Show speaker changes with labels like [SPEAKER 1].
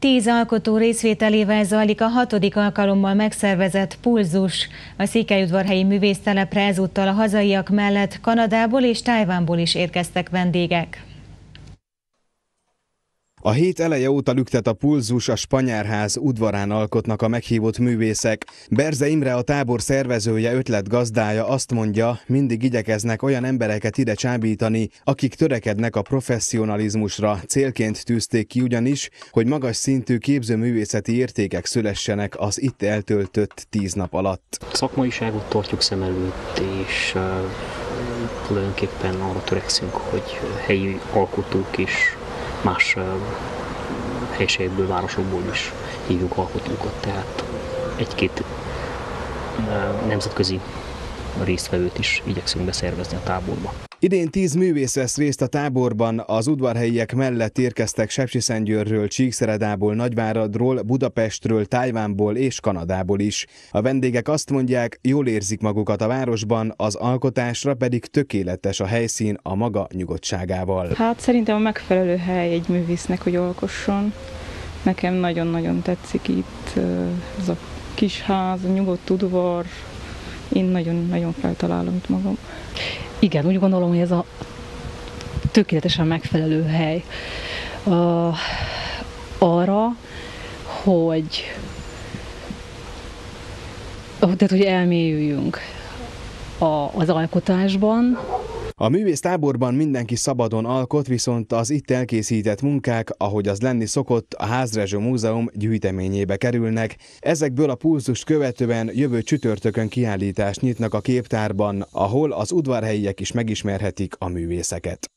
[SPEAKER 1] Tíz alkotó részvételével zajlik a hatodik alkalommal megszervezett Pulzus. A Székelyudvarhelyi művésztelepre ezúttal a hazaiak mellett Kanadából és Tájvánból is érkeztek vendégek.
[SPEAKER 2] A hét eleje óta lüktet a pulzus a Spanyárház udvarán alkotnak a meghívott művészek. Berze Imre a tábor szervezője, ötletgazdája azt mondja, mindig igyekeznek olyan embereket ide csábítani, akik törekednek a professzionalizmusra. Célként tűzték ki ugyanis, hogy magas szintű képzőművészeti értékek szülessenek az itt eltöltött tíz nap alatt.
[SPEAKER 3] A szakmaiságot tartjuk szem előtt, és tulajdonképpen arra törekszünk, hogy helyi alkotók is más helységekből, városokból is hívjuk alkotókat, tehát egy-két nemzetközi résztvevőt is igyekszünk beszervezni a táborba.
[SPEAKER 2] Idén tíz művész vesz részt a táborban, az udvarhelyiek mellett érkeztek Sepsiszentgyőrről, Csíkszeredából, Nagyváradról, Budapestről, Tájvánból és Kanadából is. A vendégek azt mondják, jól érzik magukat a városban, az alkotásra pedig tökéletes a helyszín a maga nyugodtságával.
[SPEAKER 4] Hát szerintem a megfelelő hely egy művésznek, hogy alkosson. Nekem nagyon-nagyon tetszik itt ez a kis ház, a nyugodt udvar, én nagyon-nagyon feltalálom itt magam.
[SPEAKER 5] Igen, úgy gondolom, hogy ez a tökéletesen megfelelő hely uh, arra, hogy tehát, hogy elmélyüljünk a, az alkotásban,
[SPEAKER 2] a művész táborban mindenki szabadon alkot, viszont az itt elkészített munkák, ahogy az lenni szokott, a Házrezsó Múzeum gyűjteményébe kerülnek. Ezekből a pulzust követően jövő csütörtökön kiállítást nyitnak a képtárban, ahol az udvarhelyiek is megismerhetik a művészeket.